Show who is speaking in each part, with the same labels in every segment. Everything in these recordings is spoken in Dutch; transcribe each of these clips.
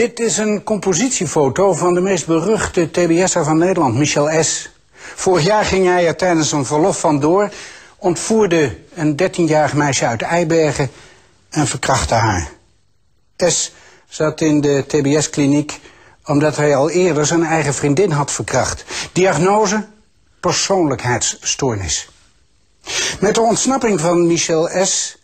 Speaker 1: Dit is een compositiefoto van de meest beruchte TBS'er van Nederland, Michel S. Vorig jaar ging hij er tijdens een verlof vandoor, ontvoerde een 13-jarig meisje uit Eibergen en verkrachtte haar. S zat in de TBS-kliniek omdat hij al eerder zijn eigen vriendin had verkracht. Diagnose? Persoonlijkheidsstoornis. Met de ontsnapping van Michel S.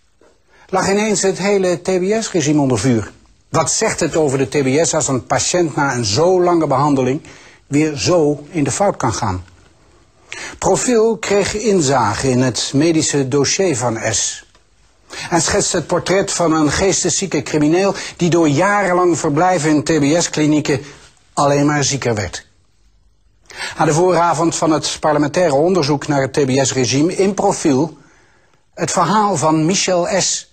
Speaker 1: lag ineens het hele TBS-regime onder vuur. Wat zegt het over de TBS als een patiënt na een zo lange behandeling weer zo in de fout kan gaan? Profiel kreeg inzage in het medische dossier van S. En schetst het portret van een geesteszieke crimineel die door jarenlang verblijven in TBS-klinieken alleen maar zieker werd. Aan de vooravond van het parlementaire onderzoek naar het TBS-regime in profiel het verhaal van Michel S.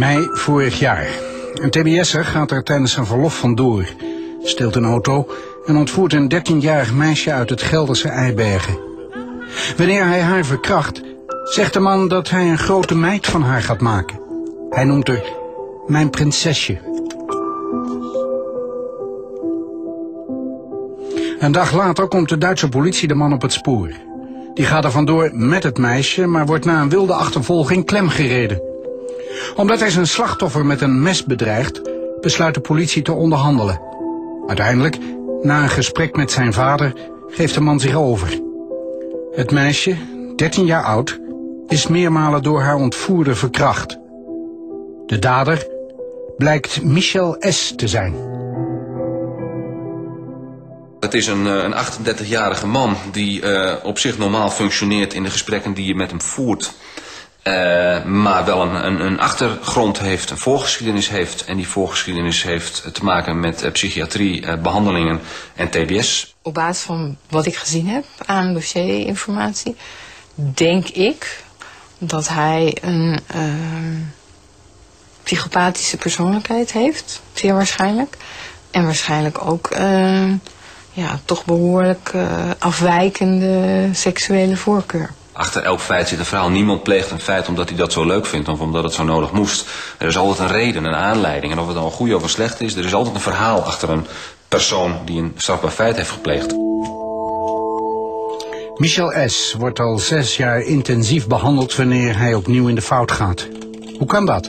Speaker 1: Mei vorig jaar. Een TBS'er gaat er tijdens zijn verlof vandoor. Steelt een auto en ontvoert een 13-jarig meisje uit het Gelderse Eibergen. Wanneer hij haar verkracht, zegt de man dat hij een grote meid van haar gaat maken. Hij noemt haar mijn prinsesje. Een dag later komt de Duitse politie de man op het spoor. Die gaat er vandoor met het meisje, maar wordt na een wilde achtervolging klemgereden omdat hij zijn slachtoffer met een mes bedreigt, besluit de politie te onderhandelen. Uiteindelijk, na een gesprek met zijn vader, geeft de man zich over. Het meisje, 13 jaar oud, is meermalen door haar ontvoerder verkracht. De dader blijkt Michel S. te zijn.
Speaker 2: Het is een, eh, een 38-jarige man die uh, op zich normaal functioneert in de gesprekken die je met hem voert. Uh, maar wel een, een, achtergrond heeft, een voorgeschiedenis heeft. En die voorgeschiedenis heeft te maken met uh, psychiatrie, uh, behandelingen en TBS.
Speaker 3: Op basis van wat ik gezien heb aan dossierinformatie, denk ik dat hij een psychopathische persoonlijkheid heeft. Zeer waarschijnlijk. En waarschijnlijk ook ja, toch behoorlijk afwijkende seksuele voorkeur
Speaker 2: achter elk feit zit een verhaal. Niemand pleegt een feit omdat hij dat zo leuk vindt of omdat het zo nodig moest. Er is altijd een reden, een aanleiding. En of het dan goed of slecht is, er is altijd een verhaal achter een persoon die een strafbaar feit heeft gepleegd.
Speaker 1: Michel S. wordt al zes jaar intensief behandeld wanneer hij opnieuw in de fout gaat. Hoe kan dat?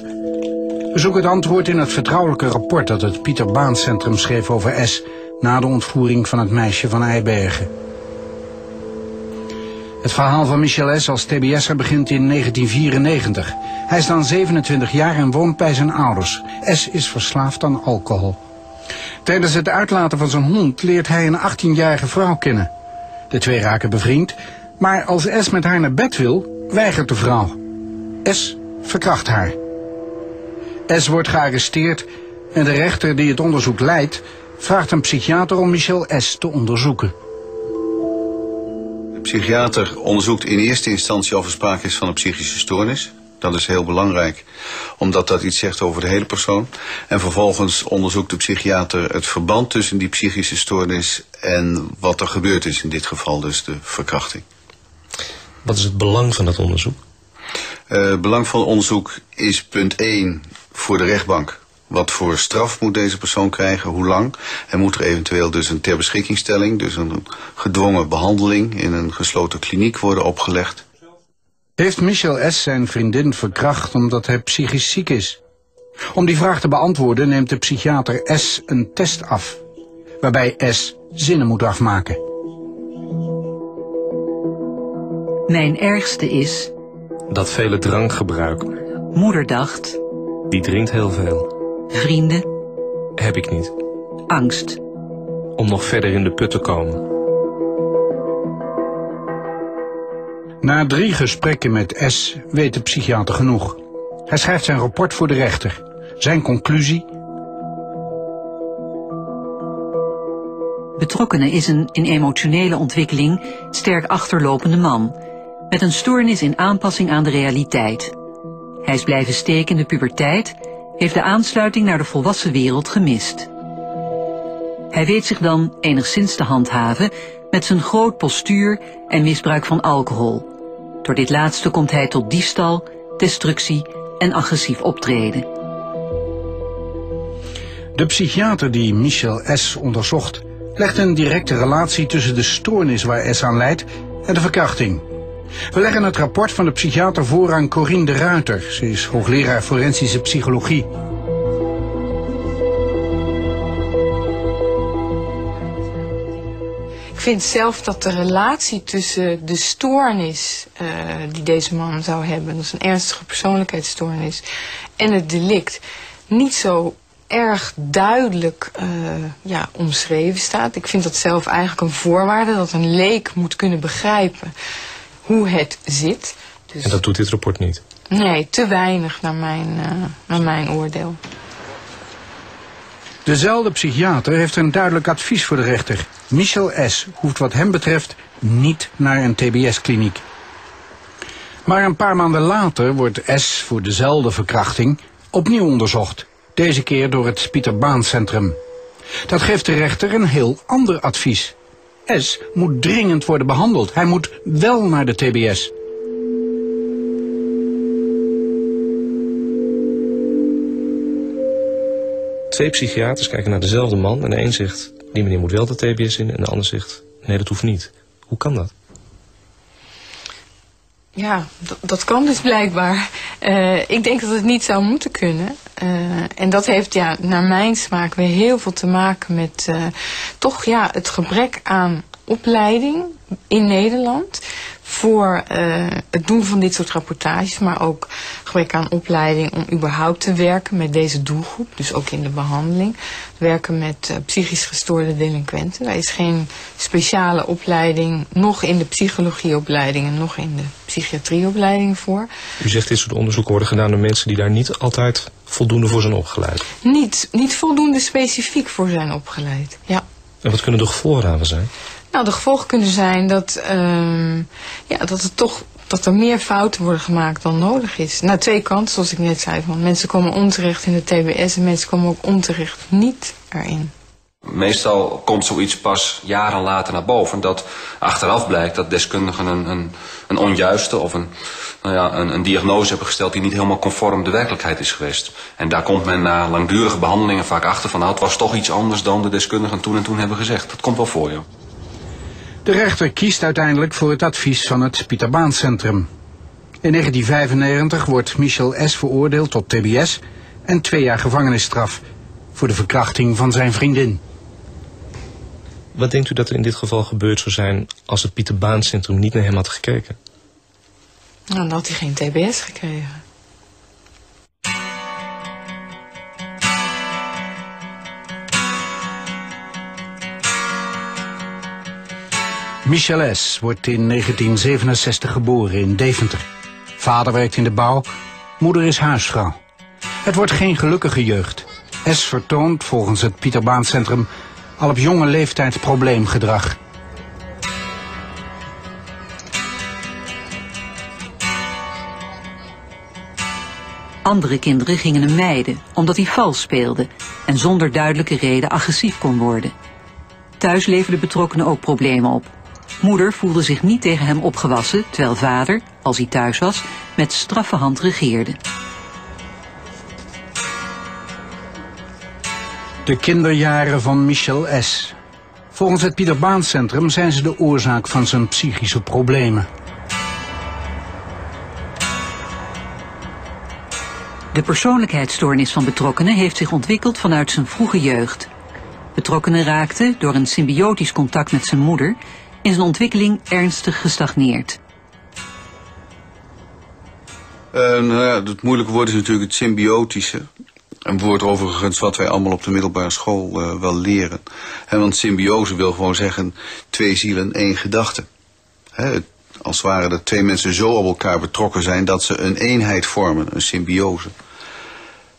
Speaker 1: We zoeken het antwoord in het vertrouwelijke rapport dat het Pieter Baan Centrum schreef over S. na de ontvoering van het meisje van Eibergen. Het verhaal van Michel S. als TBS'er begint in 1994. Hij is dan 27 jaar en woont bij zijn ouders. S. is verslaafd aan alcohol. Tijdens het uitlaten van zijn hond leert hij een 18-jarige vrouw kennen. De twee raken bevriend, maar als S. met haar naar bed wil, weigert de vrouw. S. verkracht haar. S. wordt gearresteerd en de rechter die het onderzoek leidt... vraagt een psychiater om Michel S. te onderzoeken
Speaker 4: psychiater onderzoekt in eerste instantie of er sprake is van een psychische stoornis. Dat is heel belangrijk, omdat dat iets zegt over de hele persoon. En vervolgens onderzoekt de psychiater het verband tussen die psychische stoornis en wat er gebeurd is in dit geval, dus de verkrachting.
Speaker 5: Wat is het belang van dat onderzoek?
Speaker 4: Uh, belang van onderzoek is punt 1 voor de rechtbank. Wat voor straf moet deze persoon krijgen? Hoe lang? En moet er eventueel dus een ter beschikkingstelling, dus een gedwongen behandeling in een gesloten kliniek worden opgelegd?
Speaker 1: Heeft Michel S. zijn vriendin verkracht omdat hij psychisch ziek is? Om die vraag te beantwoorden neemt de psychiater S. een test af, waarbij S. zinnen moet afmaken.
Speaker 6: Mijn ergste is...
Speaker 5: Dat vele drank gebruiken.
Speaker 6: Moeder dacht...
Speaker 5: Die drinkt heel veel.
Speaker 6: Vrienden?
Speaker 5: Heb ik niet.
Speaker 6: Angst?
Speaker 5: Om nog verder in de put te komen.
Speaker 1: Na drie gesprekken met S weet de psychiater genoeg. Hij schrijft zijn rapport voor de rechter. Zijn conclusie?
Speaker 6: Betrokkenen is een in emotionele ontwikkeling sterk achterlopende man. Met een stoornis in aanpassing aan de realiteit. Hij is blijven steken in de puberteit, heeft de aansluiting naar de volwassen wereld gemist. Hij weet zich dan enigszins te handhaven met zijn groot postuur en misbruik van alcohol. Door dit laatste komt hij tot diefstal, destructie en agressief optreden.
Speaker 1: De psychiater die Michel S. onderzocht, legt een directe relatie tussen de stoornis waar S aan leidt en de verkrachting. We leggen het rapport van de psychiater voor aan Corine de Ruiter. Ze is hoogleraar forensische psychologie.
Speaker 3: Ik vind zelf dat de relatie tussen de stoornis uh, die deze man zou hebben, dat is een ernstige persoonlijkheidsstoornis, en het delict, niet zo erg duidelijk uh, ja, omschreven staat. Ik vind dat zelf eigenlijk een voorwaarde dat een leek moet kunnen begrijpen hoe het zit.
Speaker 5: Dus, en dat doet dit rapport niet?
Speaker 3: Nee, te weinig naar mijn, uh, naar mijn oordeel.
Speaker 1: Dezelfde psychiater heeft een duidelijk advies voor de rechter. Michel S. hoeft wat hem betreft niet naar een tbs-kliniek. Maar een paar maanden later wordt S. voor dezelfde verkrachting opnieuw onderzocht. Deze keer door het Pieter Baan Centrum. Dat geeft de rechter een heel ander advies. S. moet dringend worden behandeld. Hij moet wel naar de tbs.
Speaker 5: Twee psychiaters kijken naar dezelfde man en de een zegt... die meneer moet wel de tbs in en de ander zegt... nee, dat hoeft niet. Hoe kan dat?
Speaker 3: Ja, dat kan dus blijkbaar. Uh, ik denk dat het niet zou moeten kunnen. Uh, en dat heeft ja, naar mijn smaak weer heel veel te maken met uh, toch ja, het gebrek aan opleiding in Nederland voor uh, het doen van dit soort rapportages, maar ook gebrek aan opleiding om überhaupt te werken met deze doelgroep, dus ook in de behandeling. Werken met psychisch gestoorde delinquenten. Daar is geen speciale opleiding, nog in de psychologieopleidingen, nog in de psychiatrieopleiding voor.
Speaker 5: U zegt dit soort onderzoeken worden gedaan door mensen die daar niet altijd voldoende voor zijn opgeleid?
Speaker 3: Niet, niet voldoende specifiek voor zijn opgeleid, ja.
Speaker 5: En wat kunnen de gevolgen daarvan zijn?
Speaker 3: Nou, de gevolgen kunnen zijn dat, uh, ja, dat, het toch, dat er meer fouten worden gemaakt dan nodig is. Nou, twee kanten, zoals ik net zei. Want mensen komen onterecht in de TBS en mensen komen ook onterecht niet erin.
Speaker 2: Meestal komt zoiets pas jaren later naar boven. Dat achteraf blijkt dat deskundigen een, een, een onjuiste of een, nou ja, een, een diagnose hebben gesteld die niet helemaal conform de werkelijkheid is geweest. En daar komt men na langdurige behandelingen vaak achter van nou, het was toch iets anders dan de deskundigen toen en toen hebben gezegd. Dat komt wel voor je.
Speaker 1: De rechter kiest uiteindelijk voor het advies van het Pieter Baan Centrum. In 1995 wordt Michel S. veroordeeld tot tbs en twee jaar gevangenisstraf voor de verkrachting van zijn vriendin.
Speaker 5: Wat denkt u dat er in dit geval gebeurd zou zijn als het Pieter Baan Centrum niet naar hem had gekeken?
Speaker 3: Nou, dan had hij geen tbs gekregen.
Speaker 1: Michel S. wordt in 1967 geboren in Deventer. Vader werkt in de bouw, moeder is huisvrouw. Het wordt geen gelukkige jeugd. S. vertoont volgens het Pieter Baan Centrum al op jonge leeftijd probleemgedrag.
Speaker 6: Andere kinderen gingen hem mijden omdat hij vals speelde en zonder duidelijke reden agressief kon worden. Thuis leverden betrokkenen ook problemen op. Moeder voelde zich niet tegen hem opgewassen, terwijl vader, als hij thuis was, met straffe hand regeerde.
Speaker 1: De kinderjaren van Michel S. Volgens het Pieter Baan Centrum zijn ze de oorzaak van zijn psychische problemen.
Speaker 6: De persoonlijkheidsstoornis van betrokkenen heeft zich ontwikkeld vanuit zijn vroege jeugd. Betrokkenen raakten, door een symbiotisch contact met zijn moeder, in zijn ontwikkeling ernstig gestagneerd.
Speaker 4: Uh, nou ja, het moeilijke woord is natuurlijk het symbiotische. Een woord overigens wat wij allemaal op de middelbare school uh, wel leren. He, want symbiose wil gewoon zeggen twee zielen, één gedachte. het als het ware dat twee mensen zo op elkaar betrokken zijn dat ze een eenheid vormen, een symbiose.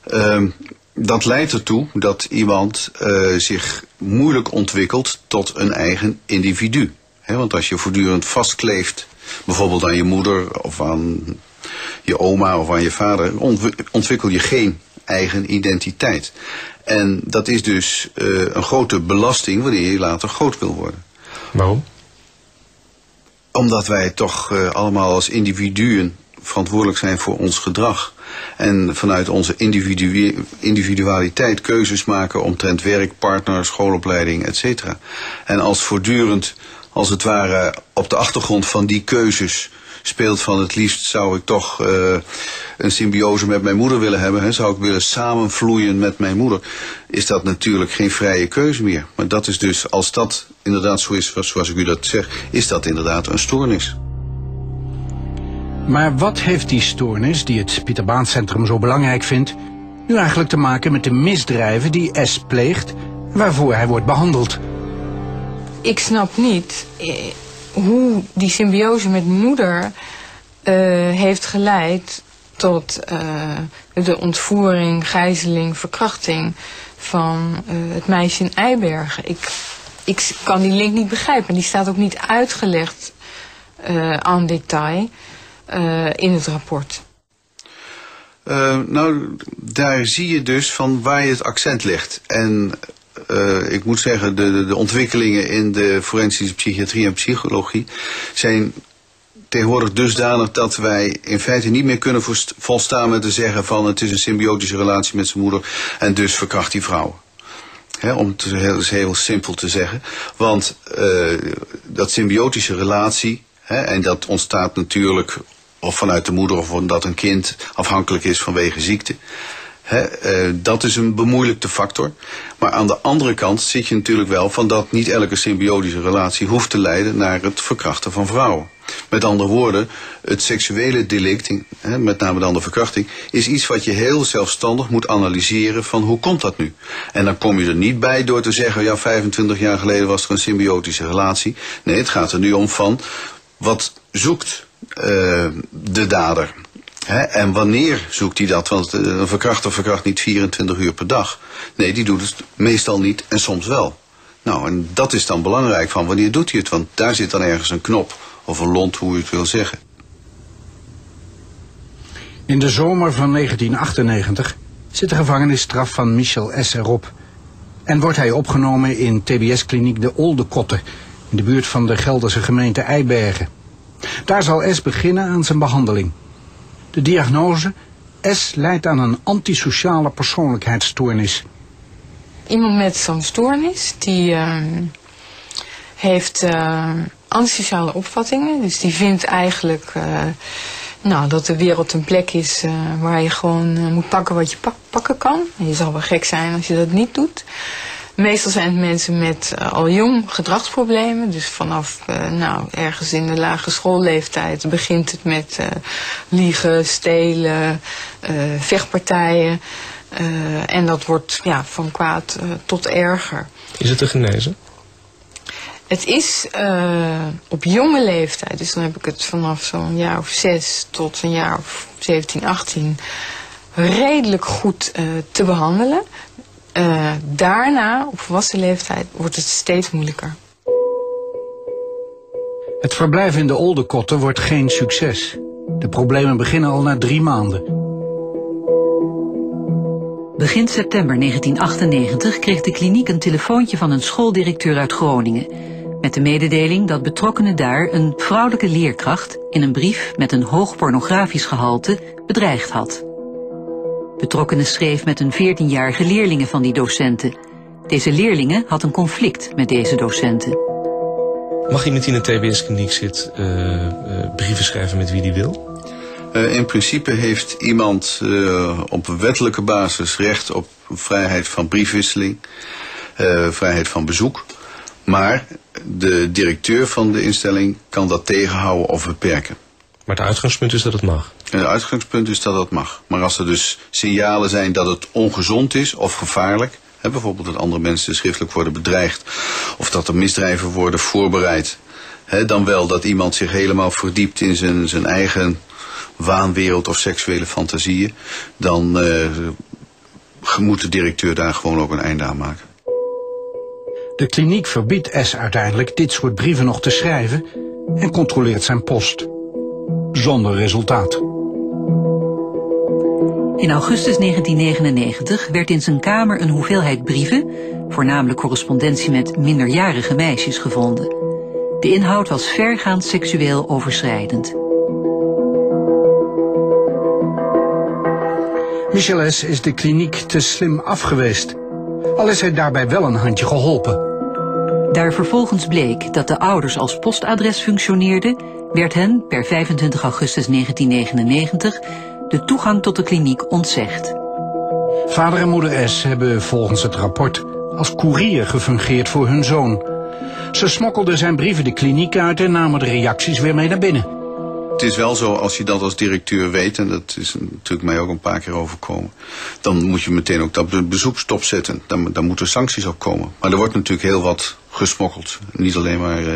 Speaker 4: Ehm, dat leidt ertoe dat iemand uh, zich moeilijk ontwikkelt tot een eigen individu. want als je voortdurend vastkleeft, bijvoorbeeld aan je moeder of aan je oma of aan je vader, ontwikkel je geen eigen identiteit. En dat is dus uh, een grote belasting wanneer je later groot wil worden.
Speaker 5: Waarom?
Speaker 4: Omdat wij toch uh, allemaal als individuen verantwoordelijk zijn voor ons gedrag. En vanuit onze individu individualiteit keuzes maken omtrent werk, partner, schoolopleiding, etc. En als voortdurend, als het ware, op de achtergrond van die keuzes speelt van het liefst zou ik toch uh, een symbiose met mijn moeder willen hebben. Hè, zou ik willen samenvloeien met mijn moeder. Is dat natuurlijk geen vrije keuze meer. Maar dat is dus, als dat inderdaad zo is zoals ik u dat zeg, is dat inderdaad een stoornis.
Speaker 1: Maar wat heeft die stoornis, die het Pieterbaancentrum zo belangrijk vindt, nu eigenlijk te maken met de misdrijven die S pleegt, waarvoor hij wordt behandeld?
Speaker 3: Ik snap niet eh, hoe die symbiose met moeder uh, heeft geleid tot uh, de ontvoering, gijzeling, verkrachting van uh, het meisje in Eibergen. Ik, ik kan die link niet begrijpen. Die staat ook niet uitgelegd aan detail in het rapport.
Speaker 4: nou, daar zie je dus van waar je het accent legt. En uh, ik moet zeggen, de, de, ontwikkelingen in de forensische psychiatrie en psychologie zijn tegenwoordig dusdanig dat wij in feite niet meer kunnen volstaan met te zeggen van het is een symbiotische relatie met zijn moeder en dus verkracht die vrouw. Om het heel, heel simpel te zeggen. Want uh, dat symbiotische relatie, en dat ontstaat natuurlijk of vanuit de moeder of omdat een kind afhankelijk is vanwege ziekte. He, uh, dat is een bemoeilijkte factor. Maar aan de andere kant zit je natuurlijk wel van dat niet elke symbiotische relatie hoeft te leiden naar het verkrachten van vrouwen. Met andere woorden, het seksuele delict, met name dan de verkrachting, is iets wat je heel zelfstandig moet analyseren van hoe komt dat nu? En dan kom je er niet bij door te zeggen, ja 25 jaar geleden was er een symbiotische relatie. Nee, het gaat er nu om van, wat zoekt uh, de dader? En wanneer zoekt hij dat? Want een verkrachter verkracht niet 24 uur per dag. Nee, die doet het meestal niet en soms wel. Nou, en dat is dan belangrijk van wanneer doet hij het? Want daar zit dan ergens een knop of een lont, hoe u het wil zeggen.
Speaker 1: In de zomer van 1998 zit de gevangenisstraf van Michel S. erop. En wordt hij opgenomen in TBS-kliniek De Olde Kotte, in de buurt van de Gelderse gemeente Eibergen. Daar zal S. beginnen aan zijn behandeling. De diagnose S leidt aan een antisociale persoonlijkheidsstoornis.
Speaker 3: Iemand met zo'n stoornis, die uh, heeft uh, antisociale opvattingen. Dus die vindt eigenlijk uh, nou, dat de wereld een plek is waar je gewoon moet pakken wat je pak pakken kan. En je zal wel gek zijn als je dat niet doet. Meestal zijn het mensen met uh, al jong gedragsproblemen. Dus vanaf uh, nou, ergens in de lage schoolleeftijd begint het met uh, liegen, stelen, vechtpartijen. en dat wordt ja, van kwaad tot erger.
Speaker 5: Is het te genezen?
Speaker 3: Het is op jonge leeftijd, dus dan heb ik het vanaf zo'n jaar of zes tot een jaar of 17, 18 redelijk goed te behandelen. Uh, daarna, op volwassen leeftijd, wordt het steeds moeilijker.
Speaker 1: Het verblijf in de Oldekotten wordt geen succes. De problemen beginnen al na drie maanden.
Speaker 6: Begin september 1998 kreeg de kliniek een telefoontje van een schooldirecteur uit Groningen. Met de mededeling dat betrokkenen daar een vrouwelijke leerkracht in een brief met een hoog pornografisch gehalte bedreigd had. Betrokkenen schreef met een 14-jarige leerlingen van die docenten. Deze leerlingen had een conflict met deze docenten.
Speaker 5: Mag iemand die in een TBS-kliniek zit uh, uh, brieven schrijven met wie die wil?
Speaker 4: Uh, in principe heeft iemand op wettelijke basis recht op vrijheid van briefwisseling, vrijheid van bezoek. Maar de directeur van de instelling kan dat tegenhouden of beperken.
Speaker 5: Maar het uitgangspunt is dat het mag?
Speaker 4: Het uitgangspunt is dat het mag. Maar als er dus signalen zijn dat het ongezond is of gevaarlijk... Hè, bijvoorbeeld dat andere mensen schriftelijk worden bedreigd... of dat er misdrijven worden voorbereid... Hè, dan wel dat iemand zich helemaal verdiept in zijn, zijn eigen waanwereld of seksuele fantasieën. Dan uh, moet de directeur daar gewoon ook een einde aan maken.
Speaker 1: De kliniek verbiedt S uiteindelijk dit soort brieven nog te schrijven en controleert zijn post. Zonder resultaat.
Speaker 6: In augustus 1999 werd in zijn kamer een hoeveelheid brieven, voornamelijk correspondentie met minderjarige meisjes, gevonden. De inhoud was vergaand seksueel overschrijdend.
Speaker 1: Michel S. is de kliniek te slim afgeweest. Al is hij daarbij wel een handje geholpen.
Speaker 6: Daar vervolgens bleek dat de ouders als postadres functioneerden, werd hen per 25 augustus 1999 de toegang tot de kliniek ontzegd.
Speaker 1: Vader en moeder S. hebben volgens het rapport als koerier gefungeerd voor hun zoon. Ze smokkelden zijn brieven de kliniek uit en namen de reacties weer mee naar binnen.
Speaker 4: Het is wel zo, als je dat als directeur weet, en dat is natuurlijk mij ook een paar keer overkomen, dan moet je meteen ook dat bezoek stopzetten. Dan, dan moeten sancties ook komen. Maar er wordt natuurlijk heel wat gesmokkeld. Niet alleen maar uh,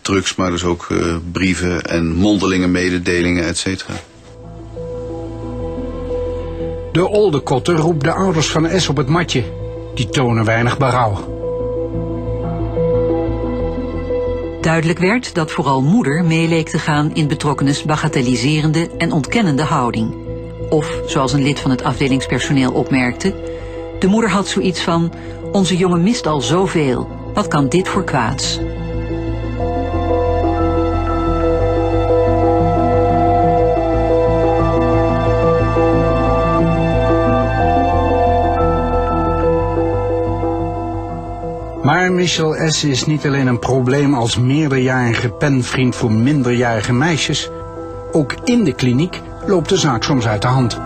Speaker 4: drugs, maar dus ook uh, brieven en mondelinge mededelingen, et cetera.
Speaker 1: De Oldekotter roept de ouders van S op het matje. Die tonen weinig berouw.
Speaker 6: Duidelijk werd dat vooral moeder meeleek te gaan in betrokkenes bagatelliserende en ontkennende houding. Of, zoals een lid van het afdelingspersoneel opmerkte, de moeder had zoiets van, onze jongen mist al zoveel, wat kan dit voor kwaads?
Speaker 1: Maar Michel S. is niet alleen een probleem als meerderjarige penvriend voor minderjarige meisjes. Ook in de kliniek loopt de zaak soms uit de hand.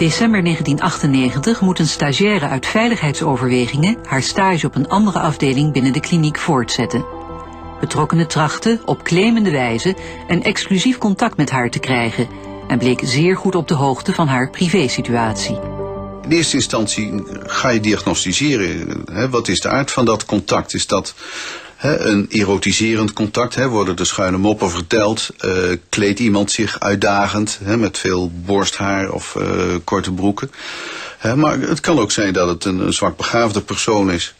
Speaker 6: December 1998 moet een stagiaire uit veiligheidsoverwegingen haar stage op een andere afdeling binnen de kliniek voortzetten. Betrokkenen trachten op claimende wijze een exclusief contact met haar te krijgen en bleek zeer goed op de hoogte van haar privésituatie.
Speaker 4: In eerste instantie ga je diagnosticeren. Hè, wat is de aard van dat contact? Is dat een erotiserend contact? Worden de schuine moppen verteld? Uh, kleedt iemand zich uitdagend met veel borsthaar of uh, korte broeken? maar het kan ook zijn dat het een, een zwak begaafde persoon is.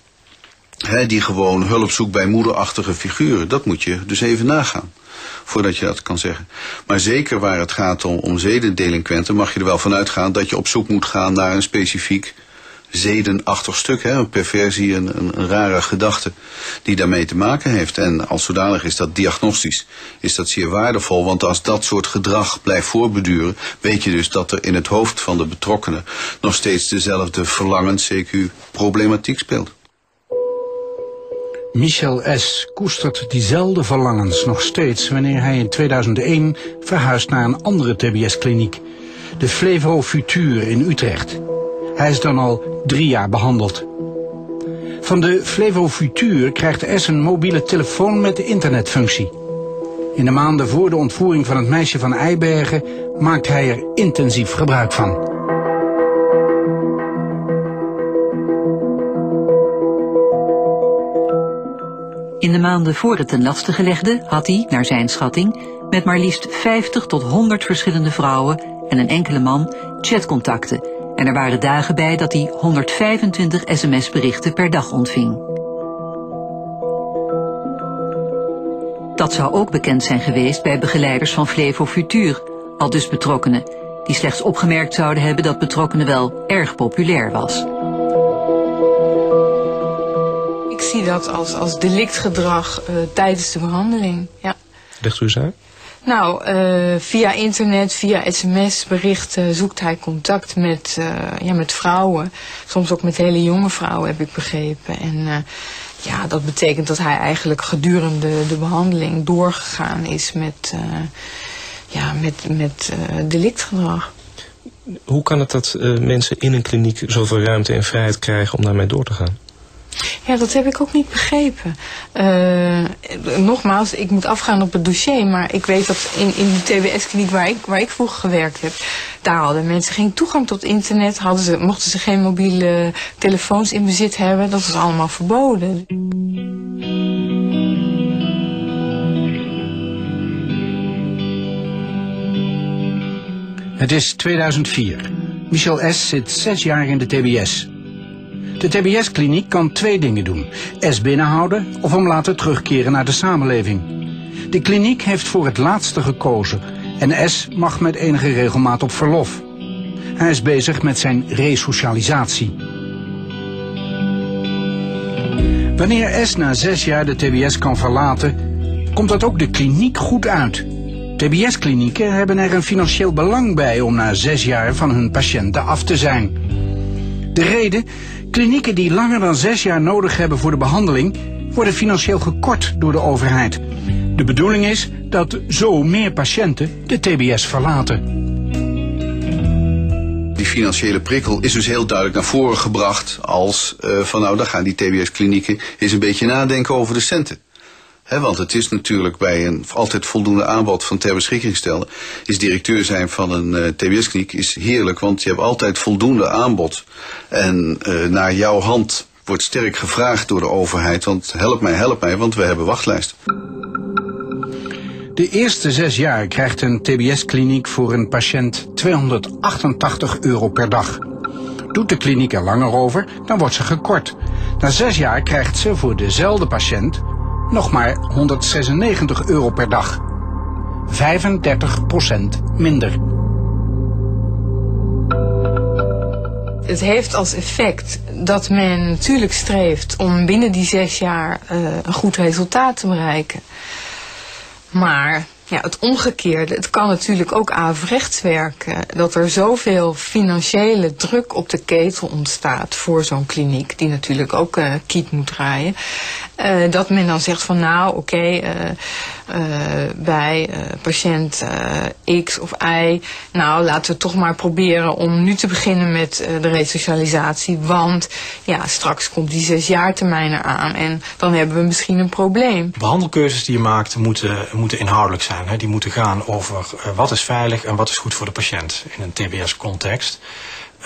Speaker 4: die gewoon hulp zoekt bij moederachtige figuren. Dat moet je dus even nagaan voordat je dat kan zeggen. Maar zeker waar het gaat om, om zedendelinquenten mag je er wel van uitgaan dat je op zoek moet gaan naar een specifiek zedenachtig stuk, hè, een perversie, een, een, een, rare gedachte die daarmee te maken heeft. En als zodanig is dat diagnostisch, is dat zeer waardevol, want als dat soort gedrag blijft voorbeduren, weet je dus dat er in het hoofd van de betrokkenen nog steeds dezelfde verlangens, CQ, problematiek speelt.
Speaker 1: Michel S. koestert diezelfde verlangens nog steeds wanneer hij in 2001 verhuist naar een andere TBS-kliniek, de Flevo Futur in Utrecht. Hij is dan al drie jaar behandeld. Van de Flevo Futur krijgt S een mobiele telefoon met de internetfunctie. In de maanden voor de ontvoering van het meisje van Eibergen maakt hij er intensief gebruik van.
Speaker 6: In de maanden voor het ten laste gelegde had hij, naar zijn schatting, met maar liefst 50 tot 100 verschillende vrouwen en een enkele man chatcontacten. En er waren dagen bij dat hij 125 sms-berichten per dag ontving. Dat zou ook bekend zijn geweest bij begeleiders van Flevo Futur, al dus betrokkenen, die slechts opgemerkt zouden hebben dat betrokkenen wel erg populair was
Speaker 3: ik zie dat als, als delictgedrag uh, tijdens de behandeling. Ja.
Speaker 5: Legt u eens uit?
Speaker 3: Nou, uh, via internet, via sms-berichten zoekt hij contact met, uh, ja, met vrouwen. Soms ook met hele jonge vrouwen, heb ik begrepen. En ja, dat betekent dat hij eigenlijk gedurende de behandeling doorgegaan is met, ja, met, met delictgedrag.
Speaker 5: Hoe kan het dat mensen in een kliniek zoveel ruimte en vrijheid krijgen om daarmee door te gaan?
Speaker 3: Ja, dat heb ik ook niet begrepen. Eh, nogmaals, ik moet afgaan op het dossier, maar ik weet dat in, in de TBS-kliniek waar ik, waar ik vroeger gewerkt heb, daar hadden mensen geen toegang tot internet, hadden ze, mochten ze geen mobiele telefoons in bezit hebben, dat was allemaal verboden.
Speaker 1: Het is 2004. Michel S. zit zes jaar in de TBS. De TBS-kliniek kan twee dingen doen. S binnenhouden of hem laten terugkeren naar de samenleving. De kliniek heeft voor het laatste gekozen en S mag met enige regelmaat op verlof. Hij is bezig met zijn resocialisatie. Wanneer S na zes jaar de TBS kan verlaten, komt dat ook de kliniek goed uit. TBS-klinieken hebben er een financieel belang bij om na zes jaar van hun patiënten af te zijn. De reden? Klinieken die langer dan zes jaar nodig hebben voor de behandeling, worden financieel gekort door de overheid. De bedoeling is dat zo meer patiënten de TBS verlaten.
Speaker 4: Die financiële prikkel is dus heel duidelijk naar voren gebracht als uh, van nou dan gaan die TBS-klinieken eens een beetje nadenken over de centen. Want het is natuurlijk bij een altijd voldoende aanbod van ter beschikking stellen. Is directeur zijn van een uh, TBS-kliniek is heerlijk, want je hebt altijd voldoende aanbod. En uh, naar jouw hand wordt sterk gevraagd door de overheid. Want help mij, help mij, want we hebben wachtlijsten.
Speaker 1: De eerste zes jaar krijgt een TBS-kliniek voor een patiënt 288 euro per dag. Doet de kliniek er langer over, dan wordt ze gekort. Na zes jaar krijgt ze voor dezelfde patiënt nog maar 196 euro per dag. 35% minder.
Speaker 3: Het heeft als effect dat men natuurlijk streeft om binnen die zes jaar uh, een goed resultaat te bereiken. Maar ja, het omgekeerde, het kan natuurlijk ook averechts werken. Dat er zoveel financiële druk op de ketel ontstaat voor zo'n kliniek, die natuurlijk ook uh, kiet moet draaien. Uh, dat men dan zegt van nou oké, bij patiënt X of Y, nou laten we toch maar proberen om nu te beginnen met de resocialisatie. Want ja, straks komt die zes jaar termijn eraan en dan hebben we misschien een probleem.
Speaker 7: Behandelkeuzes die je maakt moeten, moeten inhoudelijk zijn. Hè? Die moeten gaan over wat is veilig en wat is goed voor de patiënt in een TBS-context.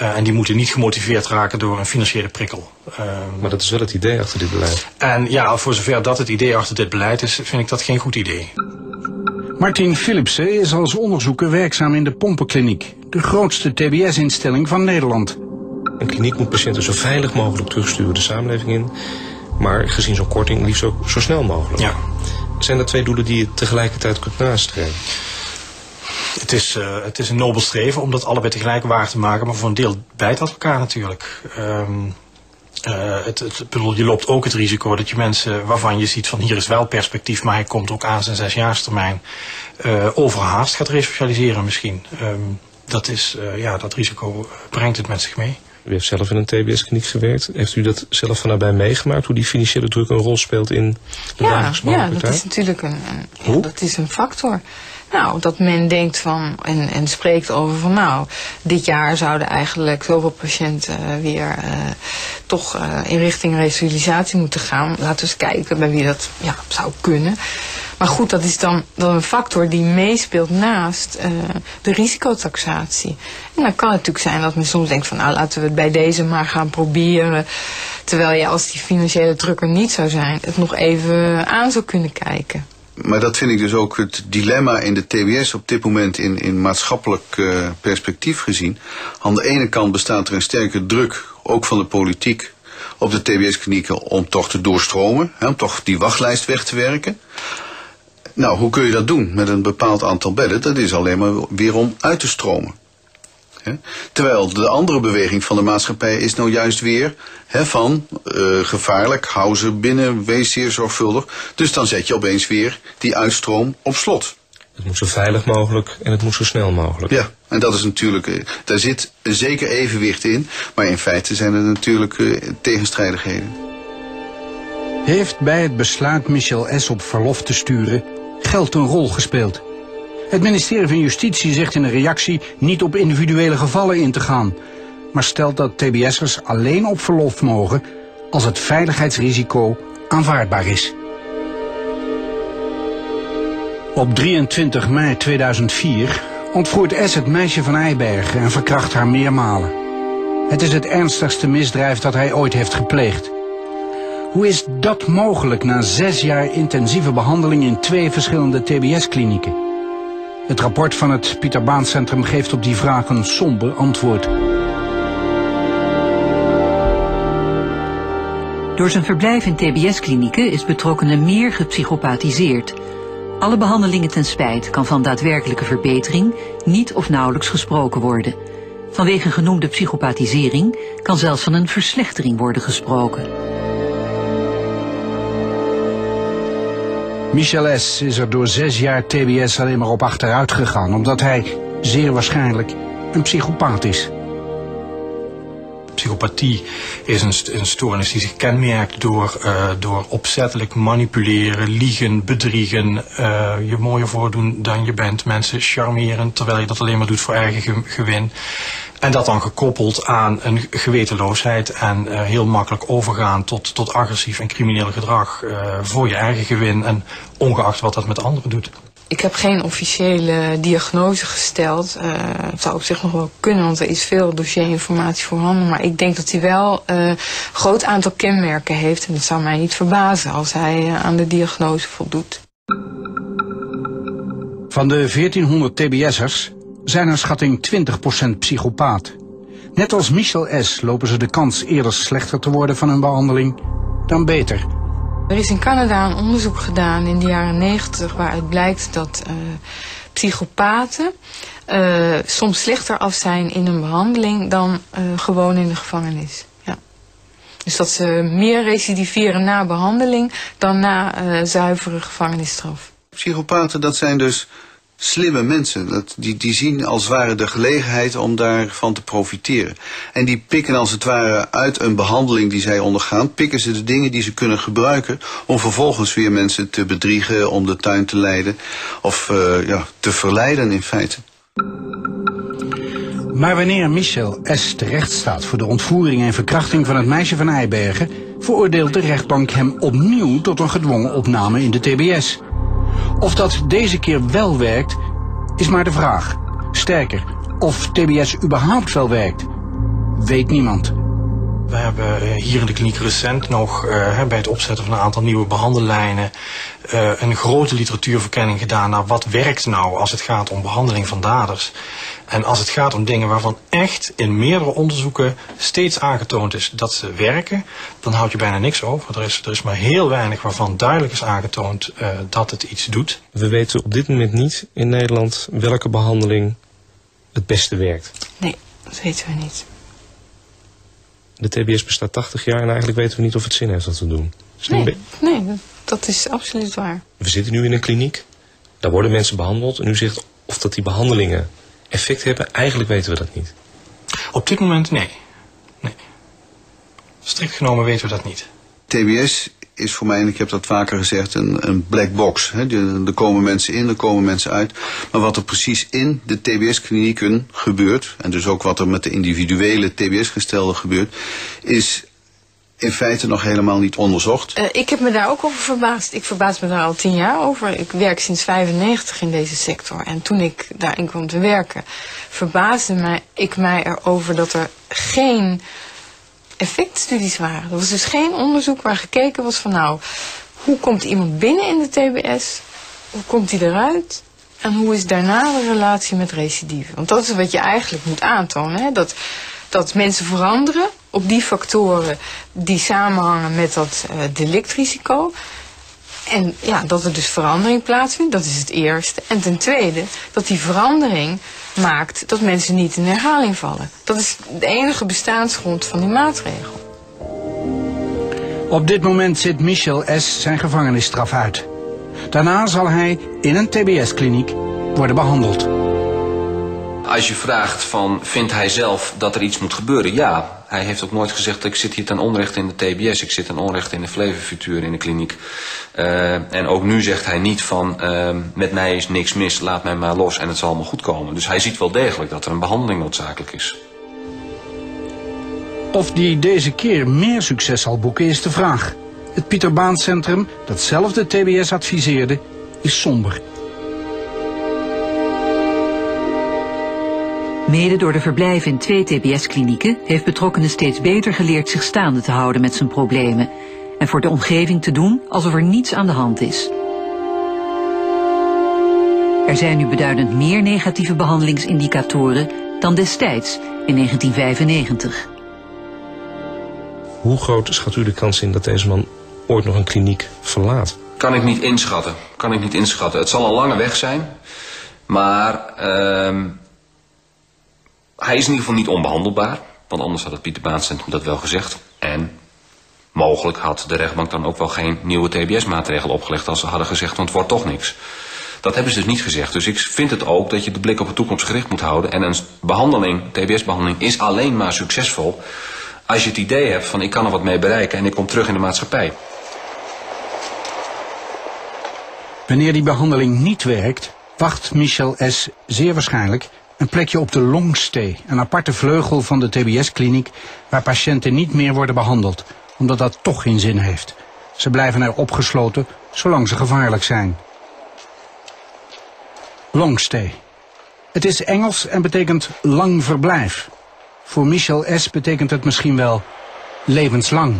Speaker 7: Uh, en die moeten niet gemotiveerd raken door een financiële prikkel.
Speaker 5: Uh, maar dat is wel het idee achter dit beleid.
Speaker 7: En ja, voor zover dat het idee achter dit beleid is, vind ik dat geen goed idee.
Speaker 1: Martin Philipsen is als onderzoeker werkzaam in de Pompenkliniek, de grootste TBS-instelling van Nederland.
Speaker 5: Een kliniek moet patiënten zo veilig mogelijk terugsturen de samenleving in, maar gezien zo'n korting liefst ook zo snel mogelijk.
Speaker 7: Ja.
Speaker 5: Zijn dat twee doelen die je tegelijkertijd kunt nastreven?
Speaker 7: Het is, uh, het is een nobel streven om dat allebei tegelijk waar te maken, maar voor een deel bijt dat elkaar natuurlijk. Um, uh, het, het, bedoel, je loopt ook het risico dat je mensen waarvan je ziet van hier is wel perspectief, maar hij komt ook aan zijn zesjaarstermijn, uh, overhaast gaat resocialiseren misschien. Um, dat, is, ja, dat risico brengt het met zich mee.
Speaker 5: U heeft zelf in een TBS-kliniek gewerkt. Heeft u dat zelf van nabij meegemaakt? Hoe die financiële druk een rol speelt in de
Speaker 3: ja, Ja, dat is natuurlijk een, een, dat is een factor. Nou, dat men denkt van en, en spreekt over van nou, dit jaar zouden eigenlijk zoveel patiënten uh, weer uh, toch uh, in richting resocialisatie moeten gaan. Laten we eens kijken bij wie dat ja, zou kunnen. Maar goed, dat is dan, dan een factor die meespeelt naast de risicotaxatie. En dan kan het natuurlijk zijn dat men soms denkt van nou laten we het bij deze maar gaan proberen. Terwijl je als die financiële druk er niet zou zijn, het nog even aan zou kunnen kijken.
Speaker 4: Maar dat vind ik dus ook het dilemma in de TBS op dit moment in, in maatschappelijk uh, perspectief gezien. Aan de ene kant bestaat er een sterke druk, ook van de politiek, op de TBS-klinieken om toch te doorstromen, hè, om toch die wachtlijst weg te werken. Nou, hoe kun je dat doen met een bepaald aantal bedden? Dat is alleen maar weer om uit te stromen. He? Terwijl de andere beweging van de maatschappij is nou juist weer he, van uh, gevaarlijk, hou ze binnen, wees zeer zorgvuldig. Dus dan zet je opeens weer die uitstroom op slot.
Speaker 5: Het moet zo veilig mogelijk en het moet zo snel mogelijk.
Speaker 4: Ja, en dat is natuurlijk, uh, daar zit een zeker evenwicht in. Maar in feite zijn er natuurlijk uh, tegenstrijdigheden.
Speaker 1: Heeft bij het besluit Michel S. op verlof te sturen geld een rol gespeeld? Het ministerie van Justitie zegt in een reactie niet op individuele gevallen in te gaan, maar stelt dat TBS'ers alleen op verlof mogen als het veiligheidsrisico aanvaardbaar is. Op 23 mei 2004 ontvoert S het meisje van Eibergen en verkracht haar meermalen. Het is het ernstigste misdrijf dat hij ooit heeft gepleegd. Hoe is dat mogelijk na zes jaar intensieve behandeling in twee verschillende TBS-klinieken? Het rapport van het Pieter Baan Centrum geeft op die vraag een somber antwoord.
Speaker 6: Door zijn verblijf in TBS-klinieken is betrokkenen meer gepsychopathiseerd. Alle behandelingen ten spijt kan van daadwerkelijke verbetering niet of nauwelijks gesproken worden. Vanwege genoemde psychopathisering kan zelfs van een verslechtering worden gesproken.
Speaker 1: Michel S. is er door zes jaar TBS alleen maar op achteruit gegaan, omdat hij zeer waarschijnlijk een psychopaat is.
Speaker 7: Psychopathie is een, een stoornis die zich kenmerkt door, uh, door opzettelijk manipuleren, liegen, bedriegen, uh, je mooier voordoen dan je bent, mensen charmeren terwijl je dat alleen maar doet voor eigen gewin. En dat dan gekoppeld aan een gewetenloosheid en uh, heel makkelijk overgaan tot, tot agressief en crimineel gedrag voor je eigen gewin en ongeacht wat dat met anderen doet.
Speaker 3: Ik heb geen officiële diagnose gesteld. Uh, het zou op zich nog wel kunnen, want er is veel dossierinformatie voorhanden. Maar ik denk dat hij wel een groot aantal kenmerken heeft. En het zou mij niet verbazen als hij uh, aan de diagnose voldoet.
Speaker 1: Van de 1400 TBS'ers zijn er schatting 20% psychopaat. Net als Michel S. lopen ze de kans eerder slechter te worden van hun behandeling dan beter.
Speaker 3: Er is in Canada een onderzoek gedaan in de jaren 90 waaruit blijkt dat uh, psychopaten uh, soms slechter af zijn in een behandeling dan uh, gewoon in de gevangenis. Ja. Dus dat ze meer recidiveren na behandeling dan na zuivere gevangenisstraf.
Speaker 4: Psychopaten, dat zijn dus slimme mensen. Dat, die, die zien als het ware de gelegenheid om daarvan te profiteren. En die pikken als het ware uit een behandeling die zij ondergaan, pikken ze de dingen die ze kunnen gebruiken om vervolgens weer mensen te bedriegen, om de tuin te leiden of uh, ja, te verleiden in feite.
Speaker 1: Maar wanneer Michel S. terecht staat voor de ontvoering en verkrachting van het meisje van Eibergen, veroordeelt de rechtbank hem opnieuw tot een gedwongen opname in de TBS. Of dat deze keer wel werkt, is maar de vraag. Sterker, of TBS überhaupt wel werkt, weet niemand.
Speaker 7: We hebben hier in de kliniek recent nog uh, bij het opzetten van een aantal nieuwe behandellijnen uh, een grote literatuurverkenning gedaan naar wat werkt nou als het gaat om behandeling van daders. En als het gaat om dingen waarvan echt in meerdere onderzoeken steeds aangetoond is dat ze werken, dan houd je bijna niks over. Er is, er is maar heel weinig waarvan duidelijk is aangetoond uh, dat het iets doet.
Speaker 5: We weten op dit moment niet in Nederland welke behandeling het beste werkt.
Speaker 3: Nee, dat weten we niet.
Speaker 5: De TBS bestaat 80 jaar en eigenlijk weten we niet of het zin heeft dat we doen.
Speaker 3: Nee, nee, dat is absoluut waar.
Speaker 5: We zitten nu in een kliniek, daar worden mensen behandeld en u zegt of dat die behandelingen effect hebben, eigenlijk weten we dat niet.
Speaker 7: Op dit moment nee. nee. Strikt genomen weten we dat niet.
Speaker 4: TBS is voor mij, en ik heb dat vaker gezegd, een, een black box. Hè. Er komen mensen in, er komen mensen uit. Maar wat er precies in de TBS-klinieken gebeurt, en dus ook wat er met de individuele TBS-gestelden gebeurt, is in feite nog helemaal niet onderzocht.
Speaker 3: Uh, ik heb me daar ook over verbaasd. Ik verbaas me daar al tien jaar over. Ik werk sinds 95 in deze sector. En toen ik daarin kwam te werken, verbaasde mij, ik mij erover dat er geen effectstudies waren. Er was dus geen onderzoek waar gekeken was van nou, hoe komt iemand binnen in de TBS? Hoe komt hij eruit? En hoe is daarna de relatie met recidive? Want dat is wat je eigenlijk moet aantonen. Hè? Dat, dat mensen veranderen op die factoren die samenhangen met dat uh, delictrisico. En ja, dat er dus verandering plaatsvindt, dat is het eerste. En ten tweede, dat die verandering maakt dat mensen niet in herhaling vallen. Dat is de enige bestaansgrond van die maatregel.
Speaker 1: Op dit moment zit Michel S. zijn gevangenisstraf uit. Daarna zal hij in een TBS-kliniek worden behandeld.
Speaker 2: Als je vraagt van, vindt hij zelf dat er iets moet gebeuren? Ja, hij heeft ook nooit gezegd, ik zit hier ten onrechte in de TBS, ik zit ten onrechte in de Flevofutuur in de kliniek. Uh, en ook nu zegt hij niet van, uh, met mij is niks mis, laat mij maar los en het zal allemaal goed komen. Dus hij ziet wel degelijk dat er een behandeling noodzakelijk is.
Speaker 1: Of die deze keer meer succes zal boeken is de vraag. Het Pieter Baan Centrum, dat zelf de TBS adviseerde, is somber.
Speaker 6: Mede door de verblijf in twee TBS-klinieken heeft betrokkenen steeds beter geleerd zich staande te houden met zijn problemen en voor de omgeving te doen alsof er niets aan de hand is. Er zijn nu beduidend meer negatieve behandelingsindicatoren dan destijds in 1995.
Speaker 5: Hoe groot schat u de kans in dat deze man ooit nog een kliniek verlaat?
Speaker 2: Kan ik niet inschatten. Kan ik niet inschatten. Het zal een lange weg zijn. Maar ehm hij is in ieder geval niet onbehandelbaar. Want anders had het Pieter Baan Centrum dat wel gezegd. En mogelijk had de rechtbank dan ook wel geen nieuwe TBS-maatregel opgelegd als ze hadden gezegd, want het wordt toch niks. Dat hebben ze dus niet gezegd. Dus ik vind het ook dat je de blik op de toekomst gericht moet houden. En een behandeling, TBS-behandeling, is alleen maar succesvol als je het idee hebt van ik kan er wat mee bereiken en ik kom terug in de maatschappij.
Speaker 1: Wanneer die behandeling niet werkt, wacht Michel S. zeer waarschijnlijk een plekje op de longstay, een aparte vleugel van de TBS-kliniek waar patiënten niet meer worden behandeld, omdat dat toch geen zin heeft. Ze blijven er opgesloten zolang ze gevaarlijk zijn. Longstay. Het is Engels en betekent lang verblijf. Voor Michel S. betekent het misschien wel levenslang.